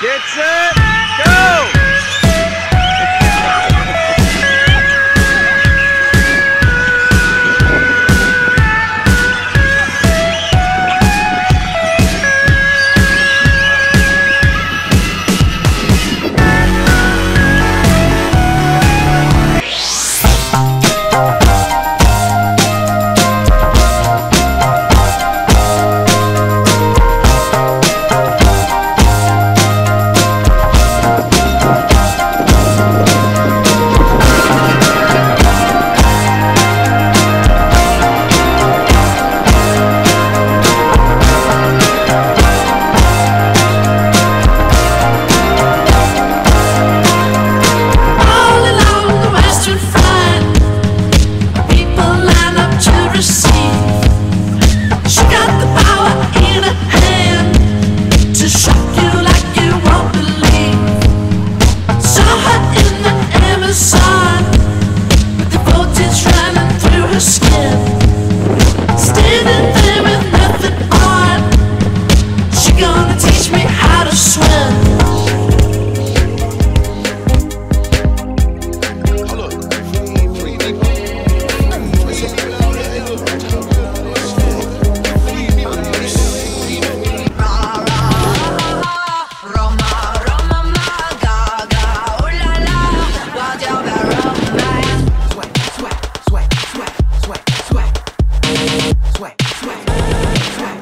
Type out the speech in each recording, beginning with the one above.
Gets it.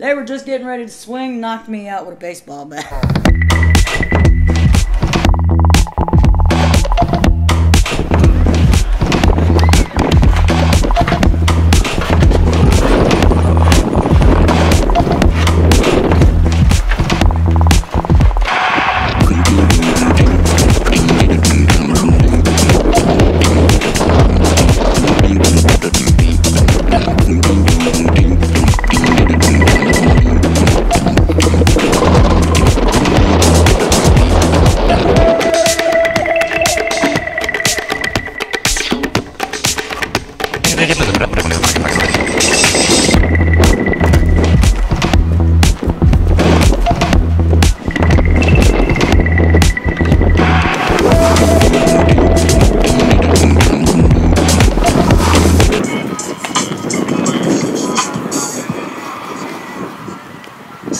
They were just getting ready to swing, knocked me out with a baseball bat.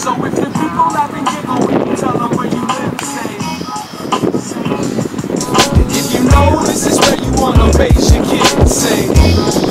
So if the people laugh and giggle, we can tell them where you live, say. If you know this is where you wanna raise your kids, say.